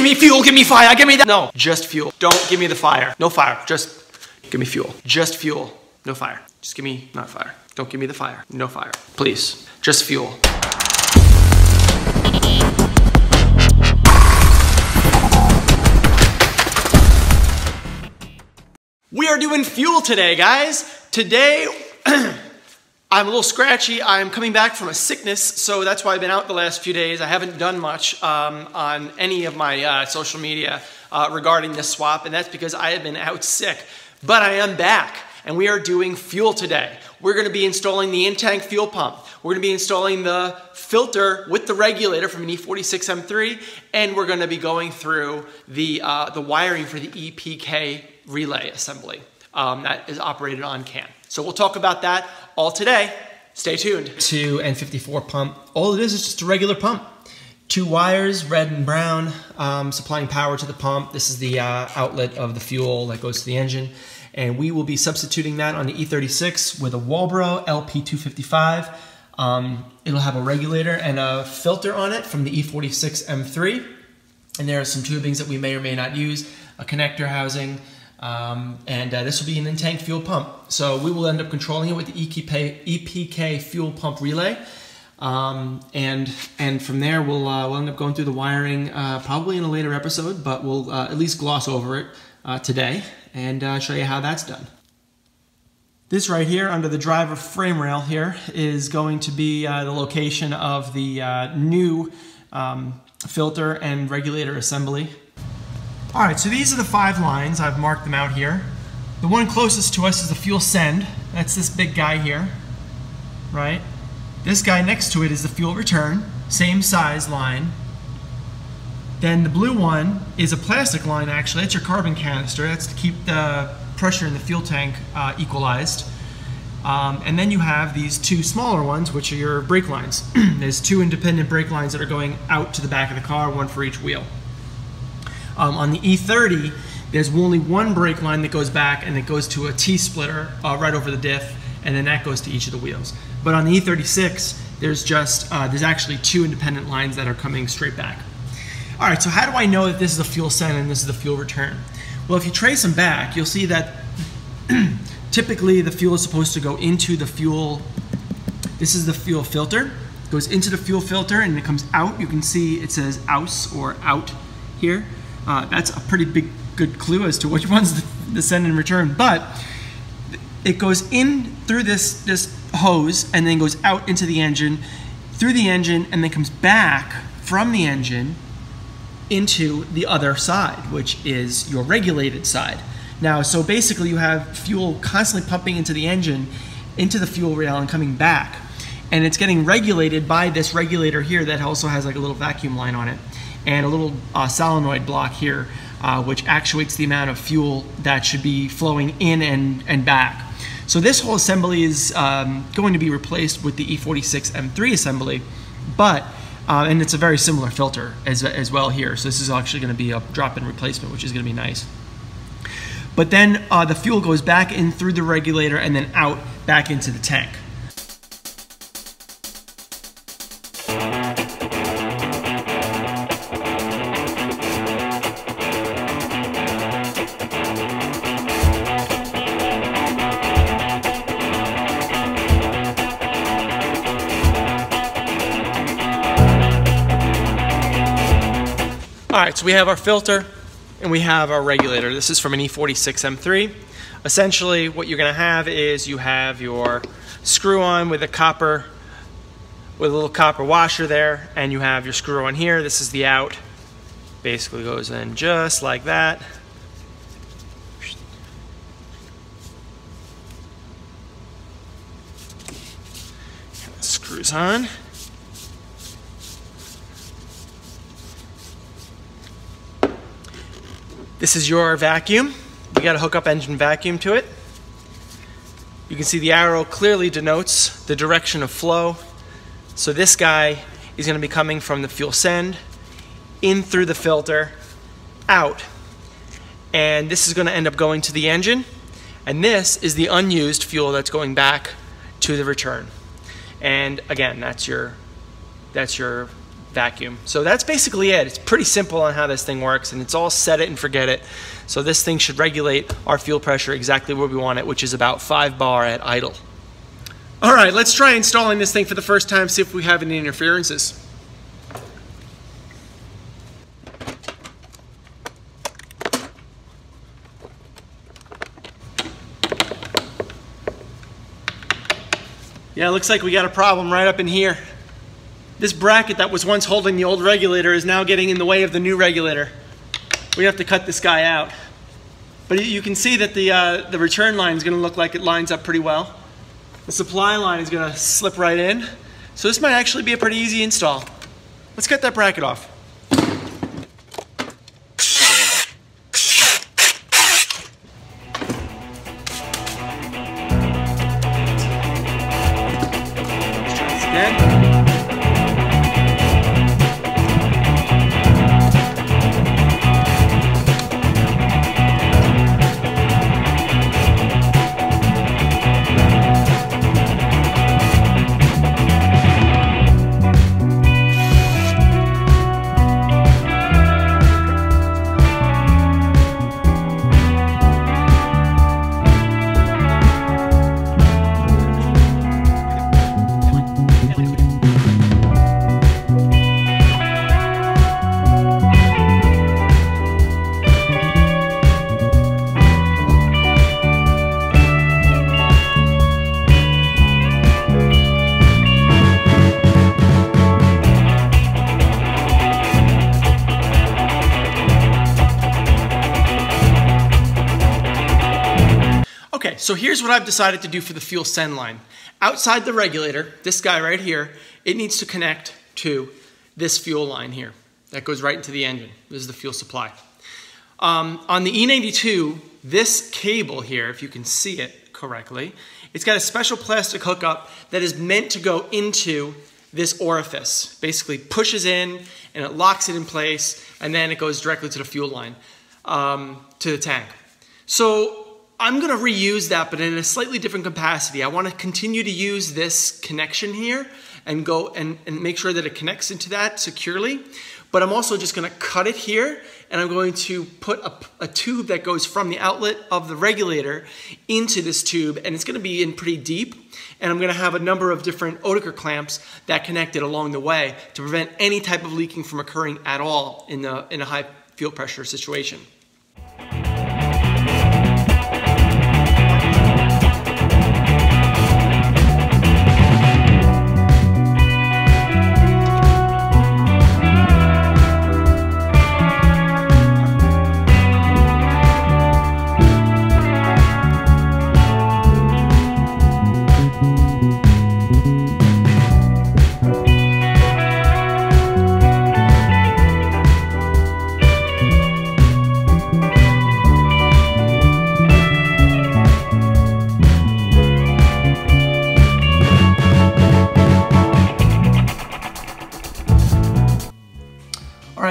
Give me fuel, give me fire, give me that. No, just fuel. Don't give me the fire. No fire, just give me fuel. Just fuel, no fire. Just give me, not fire. Don't give me the fire, no fire. Please, just fuel. We are doing fuel today, guys. Today, I'm a little scratchy. I'm coming back from a sickness, so that's why I've been out the last few days. I haven't done much um, on any of my uh, social media uh, regarding this swap, and that's because I have been out sick. But I am back, and we are doing fuel today. We're gonna be installing the in-tank fuel pump. We're gonna be installing the filter with the regulator from an E46 M3, and we're gonna be going through the, uh, the wiring for the EPK relay assembly um, that is operated on CAN. So we'll talk about that all today. Stay tuned. 2 N54 pump. All it is is just a regular pump. Two wires, red and brown, um, supplying power to the pump. This is the uh, outlet of the fuel that goes to the engine. And we will be substituting that on the E36 with a Walbro LP255. Um, it'll have a regulator and a filter on it from the E46 M3. And there are some tubings that we may or may not use, a connector housing, um, and uh, this will be an in-tank fuel pump. So we will end up controlling it with the EPK, EPK fuel pump relay. Um, and and from there we'll, uh, we'll end up going through the wiring uh, probably in a later episode, but we'll uh, at least gloss over it uh, today and uh, show you how that's done. This right here under the driver frame rail here is going to be the location of the new um, filter and regulator assembly all right, so these are the five lines. I've marked them out here. The one closest to us is the fuel send. That's this big guy here, right? This guy next to it is the fuel return, same size line. Then the blue one is a plastic line actually. That's your carbon canister. That's to keep the pressure in the fuel tank uh, equalized. Um, and then you have these two smaller ones, which are your brake lines. There's two independent brake lines that are going out to the back of the car, one for each wheel. Um, on the E30, there's only one brake line that goes back and it goes to a T-splitter uh, right over the diff, and then that goes to each of the wheels. But on the E36, there's just, uh, there's actually two independent lines that are coming straight back. All right, so how do I know that this is the fuel send and this is the fuel return? Well, if you trace them back, you'll see that typically the fuel is supposed to go into the fuel, this is the fuel filter, goes into the fuel filter and it comes out. You can see it says aus or out here. Uh, that's a pretty big good clue as to which one's the, the send and return. But it goes in through this, this hose and then goes out into the engine, through the engine, and then comes back from the engine into the other side, which is your regulated side. Now, so basically you have fuel constantly pumping into the engine, into the fuel rail and coming back. And it's getting regulated by this regulator here that also has like a little vacuum line on it and a little uh, solenoid block here, uh, which actuates the amount of fuel that should be flowing in and, and back. So this whole assembly is um, going to be replaced with the E46 M3 assembly, but, uh, and it's a very similar filter as, as well here. So this is actually gonna be a drop-in replacement, which is gonna be nice. But then uh, the fuel goes back in through the regulator and then out back into the tank. All right, so we have our filter and we have our regulator. This is from an E46 M3. Essentially, what you're gonna have is you have your screw on with a copper, with a little copper washer there, and you have your screw on here. This is the out. Basically goes in just like that. Screws on. This is your vacuum. You got to hook up engine vacuum to it. You can see the arrow clearly denotes the direction of flow. So this guy is going to be coming from the fuel send in through the filter out. And this is going to end up going to the engine. And this is the unused fuel that's going back to the return. And again, that's your that's your vacuum. So that's basically it. It's pretty simple on how this thing works and it's all set it and forget it. So this thing should regulate our fuel pressure exactly where we want it, which is about five bar at idle. All right, let's try installing this thing for the first time, see if we have any interferences. Yeah, it looks like we got a problem right up in here. This bracket that was once holding the old regulator is now getting in the way of the new regulator. We have to cut this guy out. But you can see that the, uh, the return line is going to look like it lines up pretty well. The supply line is going to slip right in. So this might actually be a pretty easy install. Let's cut that bracket off. So here's what I've decided to do for the fuel send line. Outside the regulator, this guy right here, it needs to connect to this fuel line here. That goes right into the engine. This is the fuel supply. Um, on the E92, this cable here, if you can see it correctly, it's got a special plastic hookup that is meant to go into this orifice. Basically pushes in and it locks it in place and then it goes directly to the fuel line, um, to the tank. So I'm going to reuse that, but in a slightly different capacity. I want to continue to use this connection here and go and, and make sure that it connects into that securely. But I'm also just going to cut it here and I'm going to put a, a, tube that goes from the outlet of the regulator into this tube and it's going to be in pretty deep and I'm going to have a number of different Oetiker clamps that connect it along the way to prevent any type of leaking from occurring at all in, the, in a high fuel pressure situation.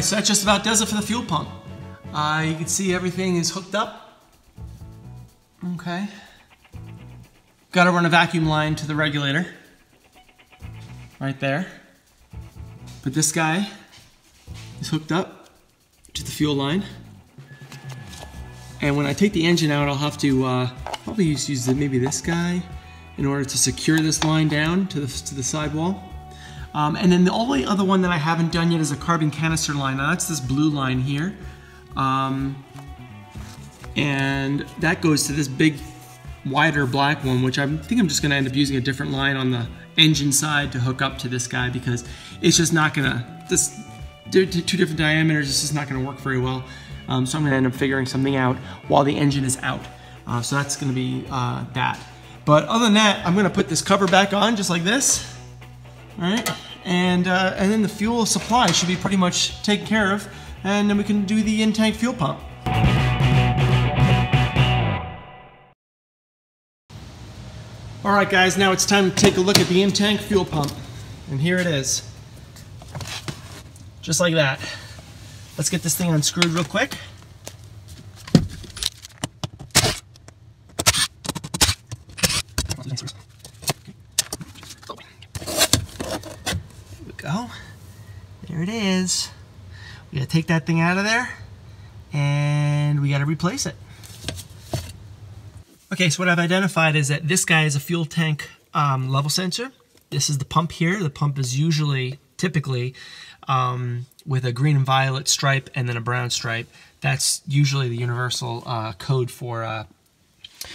So that just about does it for the fuel pump. Uh, you can see everything is hooked up. Okay. Got to run a vacuum line to the regulator. Right there. But this guy is hooked up to the fuel line. And when I take the engine out, I'll have to uh, probably use, use maybe this guy in order to secure this line down to the, to the sidewall. Um, and then the only other one that I haven't done yet is a carbon canister line. Now that's this blue line here. Um, and that goes to this big wider black one, which I think I'm just gonna end up using a different line on the engine side to hook up to this guy because it's just not gonna, this, two different diameters, it's just not gonna work very well. Um, so I'm gonna end up figuring something out while the engine is out. Uh, so that's gonna be uh, that. But other than that, I'm gonna put this cover back on just like this. All right, and, uh, and then the fuel supply should be pretty much taken care of, and then we can do the in-tank fuel pump. All right, guys, now it's time to take a look at the in-tank fuel pump. And here it is. Just like that. Let's get this thing unscrewed real quick. Take that thing out of there and we got to replace it. Okay, so what I've identified is that this guy is a fuel tank um, level sensor. This is the pump here. The pump is usually, typically, um, with a green and violet stripe and then a brown stripe. That's usually the universal uh, code for uh,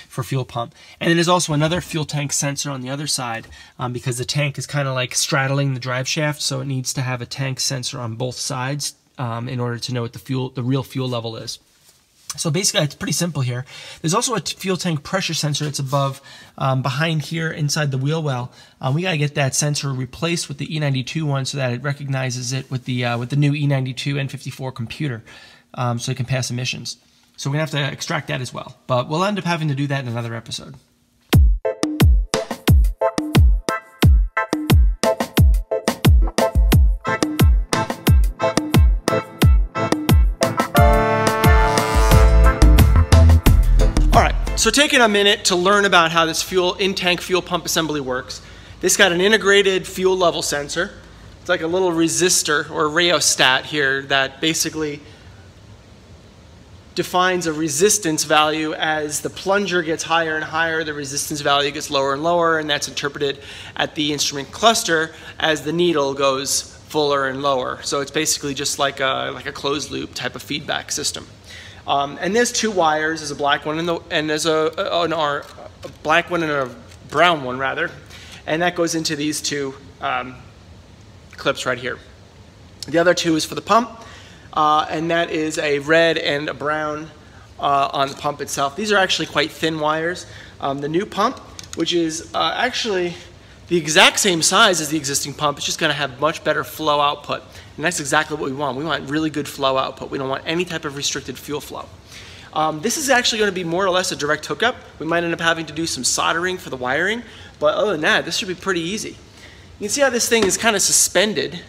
for fuel pump. And then there's also another fuel tank sensor on the other side um, because the tank is kind of like straddling the drive shaft, so it needs to have a tank sensor on both sides um, in order to know what the fuel, the real fuel level is. So basically, it's pretty simple here. There's also a fuel tank pressure sensor that's above, um, behind here inside the wheel well. Um, we got to get that sensor replaced with the E92 one so that it recognizes it with the uh, with the new E92 N54 computer, um, so it can pass emissions. So we're gonna have to extract that as well. But we'll end up having to do that in another episode. So taking a minute to learn about how this fuel in-tank fuel pump assembly works. This got an integrated fuel level sensor. It's like a little resistor or rheostat here that basically defines a resistance value as the plunger gets higher and higher, the resistance value gets lower and lower, and that's interpreted at the instrument cluster as the needle goes fuller and lower. So it's basically just like a, like a closed loop type of feedback system. Um, and there's two wires. There's a black one and, the, and there's a, an R, a black one and a brown one rather. And that goes into these two um, clips right here. The other two is for the pump. Uh, and that is a red and a brown uh, on the pump itself. These are actually quite thin wires. Um, the new pump, which is uh, actually the exact same size as the existing pump, it's just going to have much better flow output. And that's exactly what we want. We want really good flow output. We don't want any type of restricted fuel flow. Um, this is actually going to be more or less a direct hookup. We might end up having to do some soldering for the wiring, but other than that, this should be pretty easy. You can see how this thing is kind of suspended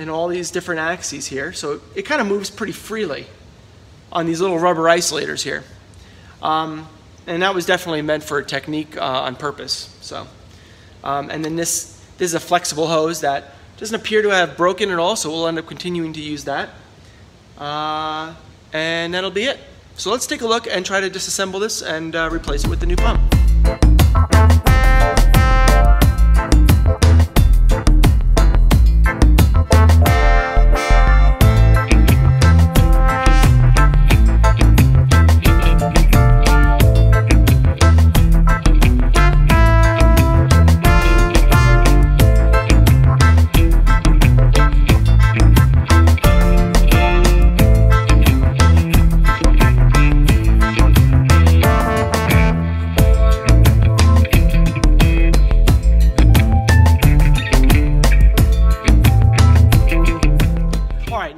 in all these different axes here, so it kind of moves pretty freely on these little rubber isolators here. Um, and that was definitely meant for a technique uh, on purpose. So. Um, and then this, this is a flexible hose that doesn't appear to have broken at all, so we'll end up continuing to use that. Uh, and that'll be it. So let's take a look and try to disassemble this and uh, replace it with the new pump.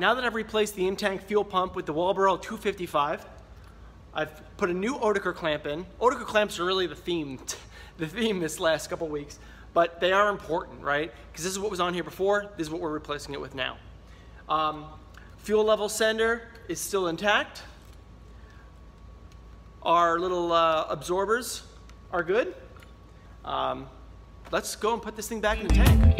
Now that I've replaced the in-tank fuel pump with the Walbro 255, I've put a new Oetiker clamp in. Oetiker clamps are really the theme, the theme this last couple weeks, but they are important, right? Because this is what was on here before, this is what we're replacing it with now. Um, fuel level sender is still intact. Our little uh, absorbers are good. Um, let's go and put this thing back in the tank.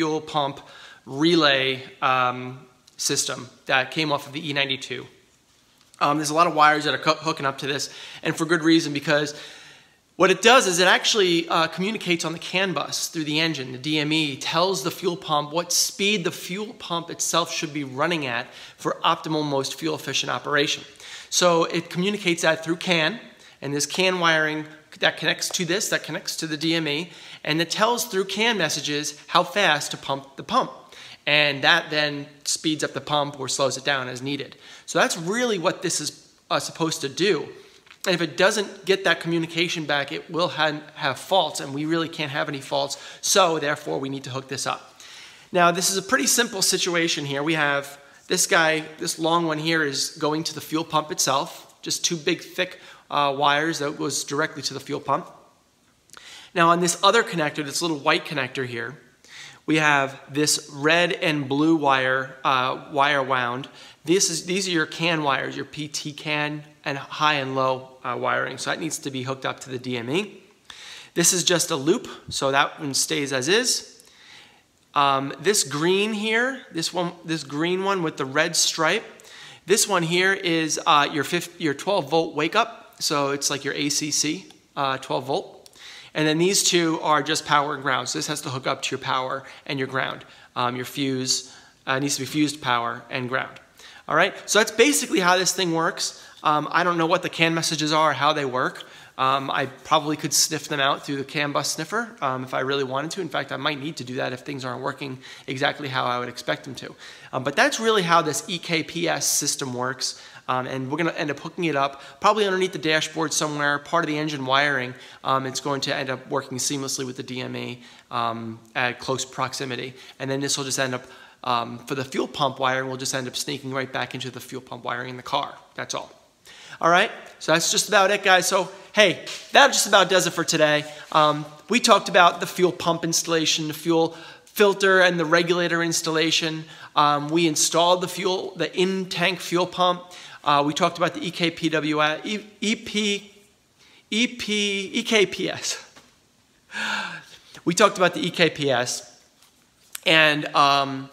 Fuel pump relay um, system that came off of the E92. Um, there's a lot of wires that are hooking up to this, and for good reason because what it does is it actually uh, communicates on the CAN bus through the engine. The DME tells the fuel pump what speed the fuel pump itself should be running at for optimal, most fuel efficient operation. So it communicates that through CAN, and this CAN wiring that connects to this, that connects to the DME, and it tells through CAN messages how fast to pump the pump. And that then speeds up the pump or slows it down as needed. So that's really what this is uh, supposed to do. And if it doesn't get that communication back, it will have, have faults, and we really can't have any faults. So, therefore, we need to hook this up. Now, this is a pretty simple situation here. We have this guy, this long one here, is going to the fuel pump itself, just two big, thick uh, wires that goes directly to the fuel pump. Now, on this other connector, this little white connector here, we have this red and blue wire uh, wire wound. This is, these are your CAN wires, your PT CAN and high and low uh, wiring. So that needs to be hooked up to the DME. This is just a loop, so that one stays as is. Um, this green here, this one, this green one with the red stripe, this one here is uh, your, your 12 volt wake up. So it's like your ACC, uh, 12 volt. And then these two are just power and ground. So this has to hook up to your power and your ground. Um, your fuse uh, needs to be fused power and ground. All right, so that's basically how this thing works. Um, I don't know what the CAN messages are, how they work. Um, I probably could sniff them out through the CAN bus sniffer um, if I really wanted to. In fact, I might need to do that if things aren't working exactly how I would expect them to. Um, but that's really how this EKPS system works. Um, and we're going to end up hooking it up probably underneath the dashboard somewhere, part of the engine wiring. Um, it's going to end up working seamlessly with the DME um, at close proximity. And then this will just end up um, for the fuel pump wiring, we'll just end up sneaking right back into the fuel pump wiring in the car. That's all. All right, so that's just about it, guys. So, hey, that just about does it for today. Um, we talked about the fuel pump installation, the fuel filter, and the regulator installation. Um, we installed the fuel, the in-tank fuel pump. Uh, we talked about the EKPW, EP, EP, EKPS. We talked about the EKPS, and um,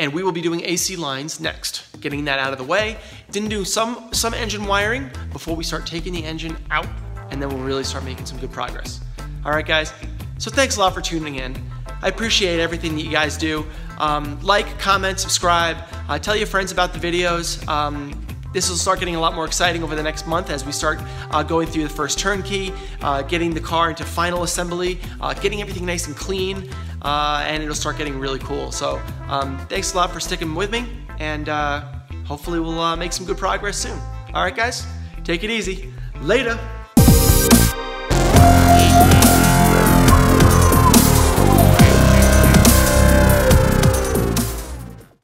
and we will be doing AC lines next, getting that out of the way. Didn't do some, some engine wiring before we start taking the engine out, and then we'll really start making some good progress. All right, guys, so thanks a lot for tuning in. I appreciate everything that you guys do. Um, like, comment, subscribe, uh, tell your friends about the videos. Um, this will start getting a lot more exciting over the next month as we start uh, going through the first turnkey, uh, getting the car into final assembly, uh, getting everything nice and clean, uh, and it'll start getting really cool. So um, thanks a lot for sticking with me, and uh, hopefully we'll uh, make some good progress soon. All right, guys, take it easy. Later.